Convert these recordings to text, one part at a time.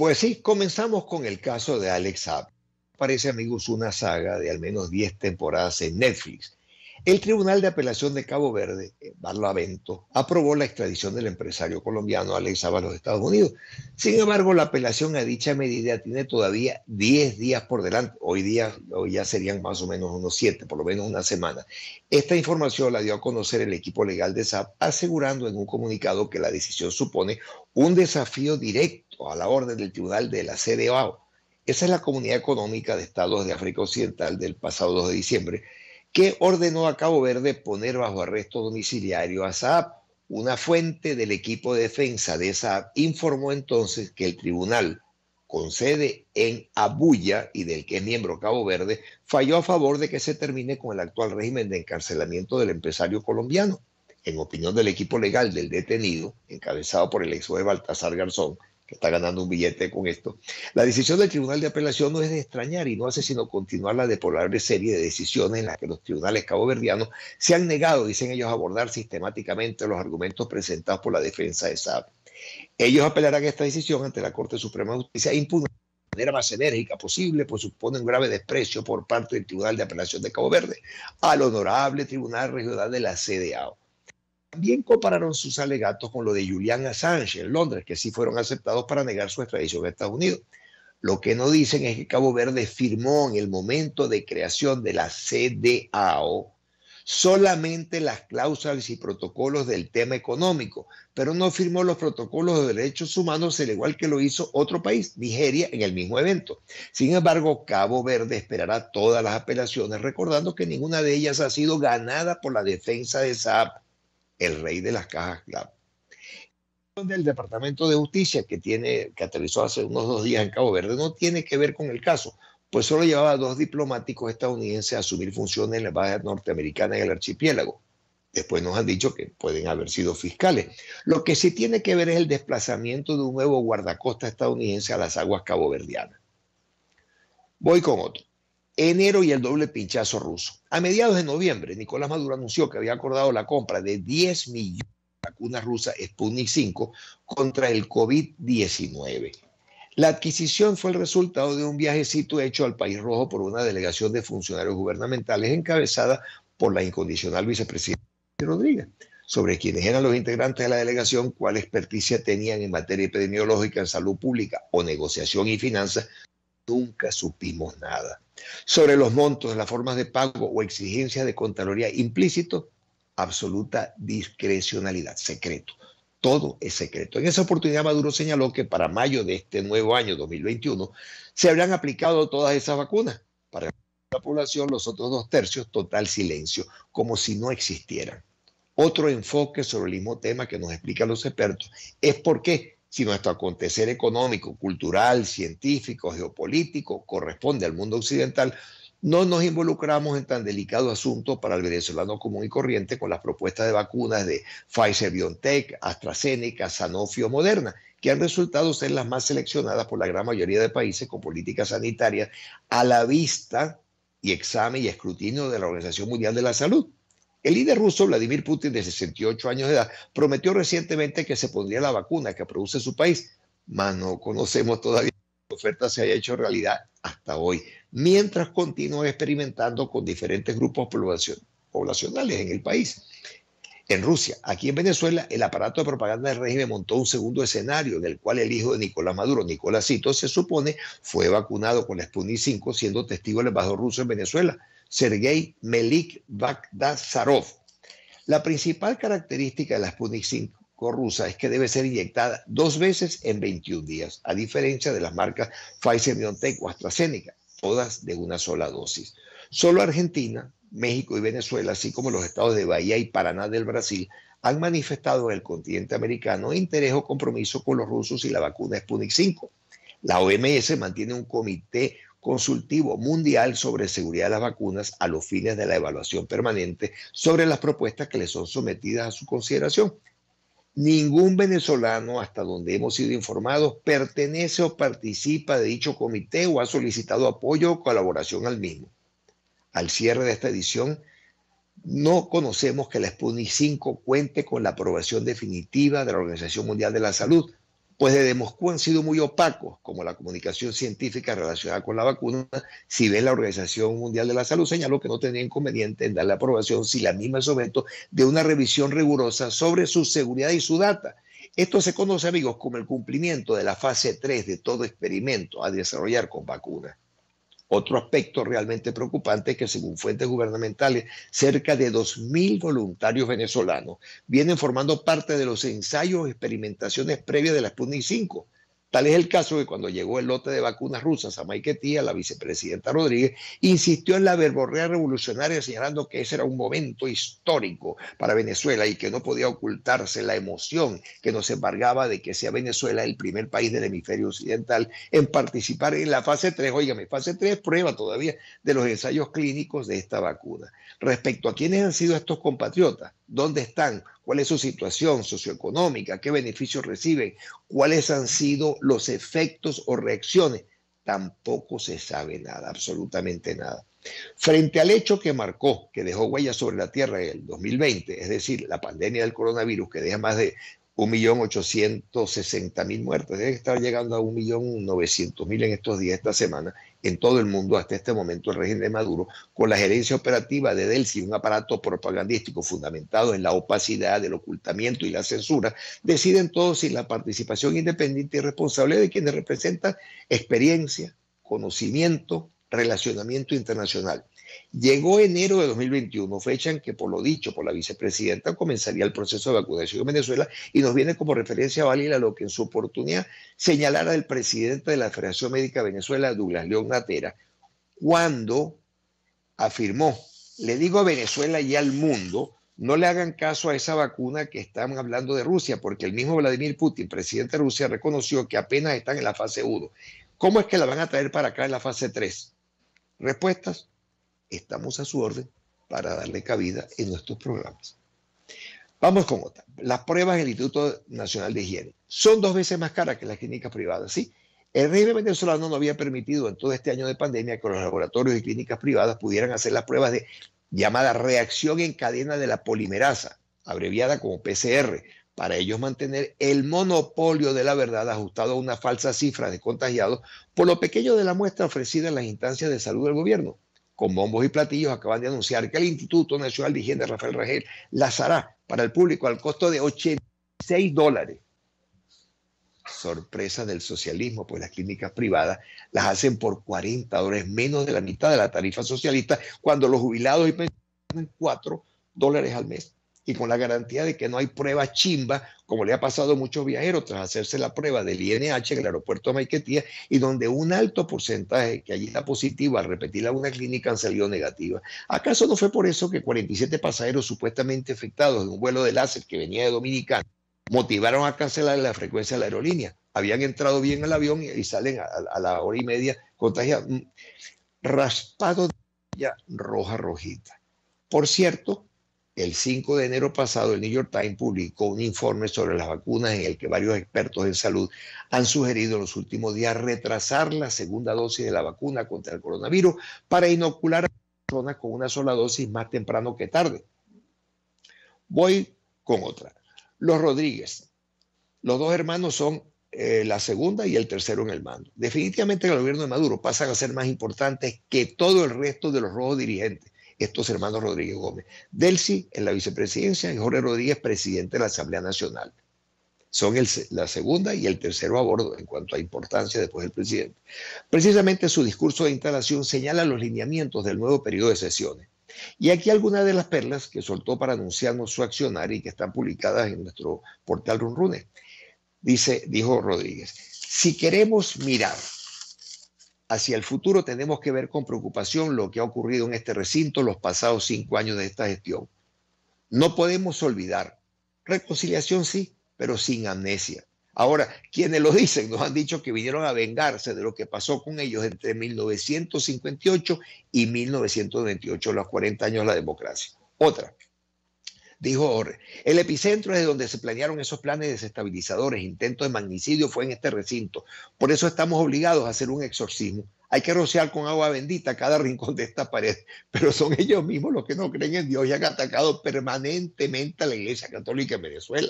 Pues sí, comenzamos con el caso de Alex Saab. Parece, amigos, una saga de al menos 10 temporadas en Netflix. El Tribunal de Apelación de Cabo Verde, Barlavento, aprobó la extradición del empresario colombiano Alex a los Estados Unidos. Sin embargo, la apelación a dicha medida tiene todavía 10 días por delante. Hoy día hoy ya serían más o menos unos 7, por lo menos una semana. Esta información la dio a conocer el equipo legal de SAP, asegurando en un comunicado que la decisión supone un desafío directo a la orden del Tribunal de la CDAO. Esa es la Comunidad Económica de Estados de África Occidental del pasado 2 de diciembre, que ordenó a Cabo Verde poner bajo arresto domiciliario a Saab. Una fuente del equipo de defensa de Saab informó entonces que el tribunal con sede en Abuya y del que es miembro Cabo Verde, falló a favor de que se termine con el actual régimen de encarcelamiento del empresario colombiano. En opinión del equipo legal del detenido, encabezado por el ex juez Baltasar Garzón, que está ganando un billete con esto. La decisión del Tribunal de Apelación no es de extrañar y no hace sino continuar la deplorable serie de decisiones en las que los tribunales caboverdianos se han negado, dicen ellos, a abordar sistemáticamente los argumentos presentados por la defensa de Saab. Ellos apelarán esta decisión ante la Corte Suprema de Justicia e de la manera más enérgica posible, pues supone un grave desprecio por parte del Tribunal de Apelación de Cabo Verde al honorable Tribunal Regional de la CDAO. También compararon sus alegatos con lo de Julian Assange en Londres, que sí fueron aceptados para negar su extradición a Estados Unidos. Lo que no dicen es que Cabo Verde firmó en el momento de creación de la CDAO solamente las cláusulas y protocolos del tema económico, pero no firmó los protocolos de derechos humanos al igual que lo hizo otro país, Nigeria, en el mismo evento. Sin embargo, Cabo Verde esperará todas las apelaciones, recordando que ninguna de ellas ha sido ganada por la defensa de SAP el rey de las cajas clave. Del Departamento de Justicia que tiene que aterrizó hace unos dos días en Cabo Verde no tiene que ver con el caso, pues solo llevaba a dos diplomáticos estadounidenses a asumir funciones en la embajada norteamericana en el archipiélago. Después nos han dicho que pueden haber sido fiscales. Lo que sí tiene que ver es el desplazamiento de un nuevo guardacosta estadounidense a las aguas caboverdianas. Voy con otro enero y el doble pinchazo ruso. A mediados de noviembre, Nicolás Maduro anunció que había acordado la compra de 10 millones de vacunas rusas Sputnik 5 contra el COVID-19. La adquisición fue el resultado de un viajecito hecho al País Rojo por una delegación de funcionarios gubernamentales encabezada por la incondicional vicepresidenta Rodríguez, sobre quienes eran los integrantes de la delegación, cuál experticia tenían en materia epidemiológica, en salud pública o negociación y finanzas, nunca supimos nada. Sobre los montos, las formas de pago o exigencias de Contraloría implícito, absoluta discrecionalidad, secreto. Todo es secreto. En esa oportunidad Maduro señaló que para mayo de este nuevo año 2021 se habrían aplicado todas esas vacunas. Para la población, los otros dos tercios, total silencio, como si no existieran. Otro enfoque sobre el mismo tema que nos explican los expertos es por qué si nuestro acontecer económico, cultural, científico, geopolítico corresponde al mundo occidental, no nos involucramos en tan delicado asunto para el venezolano común y corriente con las propuestas de vacunas de Pfizer BioNTech, AstraZeneca, Sanofi o Moderna, que han resultado ser las más seleccionadas por la gran mayoría de países con políticas sanitarias a la vista y examen y escrutinio de la Organización Mundial de la Salud. El líder ruso Vladimir Putin, de 68 años de edad, prometió recientemente que se pondría la vacuna que produce su país, mas no conocemos todavía si la oferta se haya hecho realidad hasta hoy, mientras continúa experimentando con diferentes grupos poblacionales en el país. En Rusia, aquí en Venezuela, el aparato de propaganda del régimen montó un segundo escenario en el cual el hijo de Nicolás Maduro, Nicolásito, se supone fue vacunado con la Sputnik 5, siendo testigo del embajador ruso en Venezuela, Sergei Melik Bagdasarov. La principal característica de la Sputnik 5 rusa es que debe ser inyectada dos veces en 21 días, a diferencia de las marcas Pfizer, BioNTech o AstraZeneca, todas de una sola dosis. Solo Argentina, México y Venezuela, así como los estados de Bahía y Paraná del Brasil, han manifestado en el continente americano interés o compromiso con los rusos y la vacuna Sputnik 5. La OMS mantiene un comité consultivo mundial sobre seguridad de las vacunas a los fines de la evaluación permanente sobre las propuestas que le son sometidas a su consideración. Ningún venezolano, hasta donde hemos sido informados, pertenece o participa de dicho comité o ha solicitado apoyo o colaboración al mismo. Al cierre de esta edición, no conocemos que la Sputnik 5 cuente con la aprobación definitiva de la Organización Mundial de la Salud, pues desde Moscú han sido muy opacos, como la comunicación científica relacionada con la vacuna. Si bien la Organización Mundial de la Salud señaló que no tenía inconveniente en darle aprobación si la misma someto de una revisión rigurosa sobre su seguridad y su data. Esto se conoce, amigos, como el cumplimiento de la fase 3 de todo experimento a desarrollar con vacunas. Otro aspecto realmente preocupante es que según fuentes gubernamentales, cerca de 2.000 voluntarios venezolanos vienen formando parte de los ensayos y experimentaciones previas de la Sputnik 5 Tal es el caso que cuando llegó el lote de vacunas rusas a Maiquetía, la vicepresidenta Rodríguez insistió en la verborrea revolucionaria señalando que ese era un momento histórico para Venezuela y que no podía ocultarse la emoción que nos embargaba de que sea Venezuela el primer país del hemisferio occidental en participar en la fase 3, óigame, fase 3 prueba todavía de los ensayos clínicos de esta vacuna. Respecto a quiénes han sido estos compatriotas, dónde están, cuál es su situación socioeconómica, qué beneficios reciben, cuáles han sido los efectos o reacciones. Tampoco se sabe nada, absolutamente nada. Frente al hecho que marcó, que dejó huella sobre la Tierra en el 2020, es decir, la pandemia del coronavirus, que deja más de 1.860.000 muertes, debe estar llegando a 1.900.000 en estos días, esta semana, en todo el mundo hasta este momento el régimen de Maduro, con la gerencia operativa de Delsi, un aparato propagandístico fundamentado en la opacidad, el ocultamiento y la censura, deciden todos sin la participación independiente y responsable de quienes representan experiencia, conocimiento, relacionamiento internacional. Llegó enero de 2021, fecha en que, por lo dicho por la vicepresidenta, comenzaría el proceso de vacunación en Venezuela y nos viene como referencia válida lo que en su oportunidad señalara el presidente de la Federación Médica de Venezuela, Douglas León Natera, cuando afirmó, le digo a Venezuela y al mundo, no le hagan caso a esa vacuna que están hablando de Rusia, porque el mismo Vladimir Putin, presidente de Rusia, reconoció que apenas están en la fase 1. ¿Cómo es que la van a traer para acá en la fase 3? Respuestas, estamos a su orden para darle cabida en nuestros programas. Vamos con otra. Las pruebas del Instituto Nacional de Higiene son dos veces más caras que las clínicas privadas. Sí, el régimen venezolano no había permitido en todo este año de pandemia que los laboratorios y clínicas privadas pudieran hacer las pruebas de llamada reacción en cadena de la polimerasa, abreviada como PCR, para ellos mantener el monopolio de la verdad ajustado a una falsa cifra de contagiados por lo pequeño de la muestra ofrecida en las instancias de salud del gobierno con bombos y platillos, acaban de anunciar que el Instituto Nacional de Higiene Rafael Rangel las hará para el público al costo de 86 dólares. Sorpresa del socialismo, pues las clínicas privadas las hacen por 40 dólares, menos de la mitad de la tarifa socialista, cuando los jubilados y pensionados 4 dólares al mes y con la garantía de que no hay prueba chimba, como le ha pasado a muchos viajeros tras hacerse la prueba del INH en el aeropuerto de Maiquetía, y donde un alto porcentaje que allí está positivo al repetirla una clínica han salido negativa. ¿Acaso no fue por eso que 47 pasajeros supuestamente afectados de un vuelo de láser que venía de Dominicana motivaron a cancelar la frecuencia de la aerolínea? Habían entrado bien al avión y, salen a, la hora y media contagiados. Mm, raspado de roja rojita. Por cierto, el 5 de enero pasado, el New York Times publicó un informe sobre las vacunas en el que varios expertos en salud han sugerido en los últimos días retrasar la segunda dosis de la vacuna contra el coronavirus para inocular a personas con una sola dosis más temprano que tarde. Voy con otra. Los Rodríguez. Los dos hermanos son eh, la segunda y el tercero en el mando. Definitivamente el gobierno de Maduro pasan a ser más importantes que todo el resto de los rojos dirigentes estos hermanos Rodríguez Gómez. Delcy en la vicepresidencia y Jorge Rodríguez presidente de la Asamblea Nacional. Son la segunda y el tercero a bordo en cuanto a importancia después del presidente. Precisamente su discurso de instalación señala los lineamientos del nuevo periodo de sesiones. Y aquí algunas de las perlas que soltó para anunciarnos su accionar y que están publicadas en nuestro portal Runrune. Dice, dijo Rodríguez, si queremos mirar hacia el futuro tenemos que ver con preocupación lo que ha ocurrido en este recinto los pasados cinco años de esta gestión. No podemos olvidar, reconciliación sí, pero sin amnesia. Ahora, quienes lo dicen nos han dicho que vinieron a vengarse de lo que pasó con ellos entre 1958 y 1998, los 40 años de la democracia. Otra, Dijo Orre, el epicentro es de donde se planearon esos planes desestabilizadores, intentos de magnicidio fue en este recinto. Por eso estamos obligados a hacer un exorcismo. Hay que rociar con agua bendita cada rincón de esta pared, pero son ellos mismos los que no creen en Dios y han atacado permanentemente a la Iglesia Católica en Venezuela.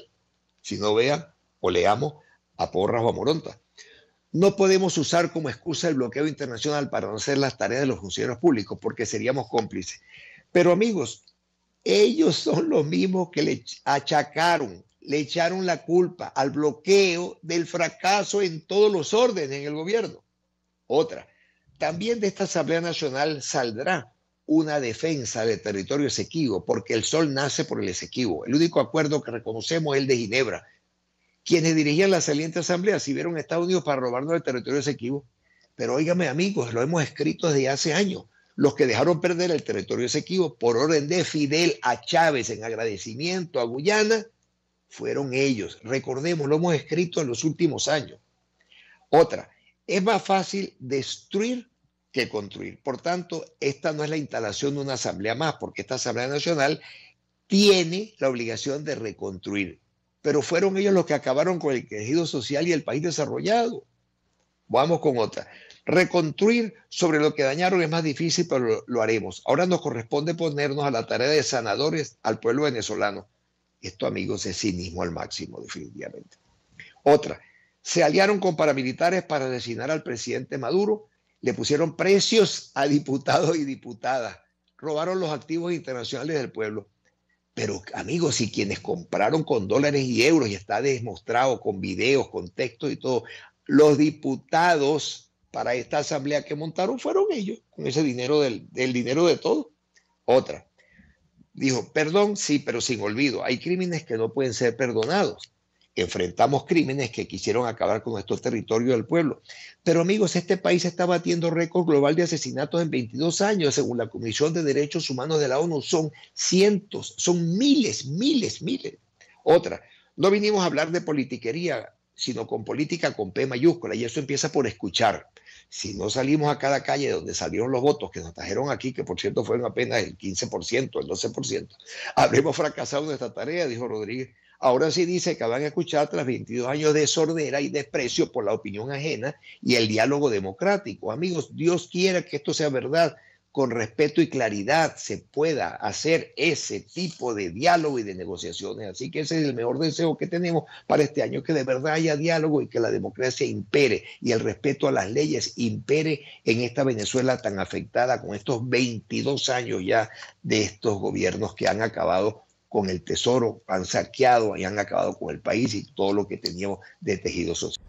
Si no vean o leamos a Porras o a Moronta. No podemos usar como excusa el bloqueo internacional para no hacer las tareas de los funcionarios públicos, porque seríamos cómplices. Pero amigos, ellos son los mismos que le achacaron, le echaron la culpa al bloqueo del fracaso en todos los órdenes en el gobierno. Otra, también de esta Asamblea Nacional saldrá una defensa del territorio esequivo, porque el sol nace por el esequivo. El único acuerdo que reconocemos es el de Ginebra, quienes dirigían la saliente asamblea si vieron a Estados Unidos para robarnos el territorio Esequibo. Pero óigame amigos, lo hemos escrito desde hace años. Los que dejaron perder el territorio Esequibo por orden de Fidel a Chávez en agradecimiento a Guyana fueron ellos. Recordemos, lo hemos escrito en los últimos años. Otra, es más fácil destruir que construir. Por tanto, esta no es la instalación de una asamblea más, porque esta Asamblea Nacional tiene la obligación de reconstruir pero fueron ellos los que acabaron con el tejido social y el país desarrollado. Vamos con otra. Reconstruir sobre lo que dañaron es más difícil, pero lo, haremos. Ahora nos corresponde ponernos a la tarea de sanadores al pueblo venezolano. Esto, amigos, es cinismo al máximo, definitivamente. Otra, se aliaron con paramilitares para designar al presidente Maduro, le pusieron precios a diputados y diputadas, robaron los activos internacionales del pueblo. Pero amigos, si quienes compraron con dólares y euros, y está demostrado con videos, con textos y todo, los diputados para esta asamblea que montaron fueron ellos, con ese dinero del, dinero de todo. Otra, dijo, perdón, sí, pero sin olvido, hay crímenes que no pueden ser perdonados enfrentamos crímenes que quisieron acabar con nuestro territorio del pueblo. Pero amigos, este país está batiendo récord global de asesinatos en 22 años, según la Comisión de Derechos Humanos de la ONU. Son cientos, son miles, miles, miles. Otra, no vinimos a hablar de politiquería, sino con política con P mayúscula, y eso empieza por escuchar. Si no salimos a cada calle donde salieron los votos que nos trajeron aquí, que por cierto fueron apenas el 15%, el 12%, habremos fracasado en esta tarea, dijo Rodríguez Ahora sí dice que van a escuchar tras 22 años de sordera y desprecio por la opinión ajena y el diálogo democrático. Amigos, Dios quiera que esto sea verdad. Con respeto y claridad se pueda hacer ese tipo de diálogo y de negociaciones. Así que ese es el mejor deseo que tenemos para este año, que de verdad haya diálogo y que la democracia impere y el respeto a las leyes impere en esta Venezuela tan afectada con estos 22 años ya de estos gobiernos que han acabado con el tesoro, han saqueado y han acabado con el país y todo lo que teníamos de tejido social.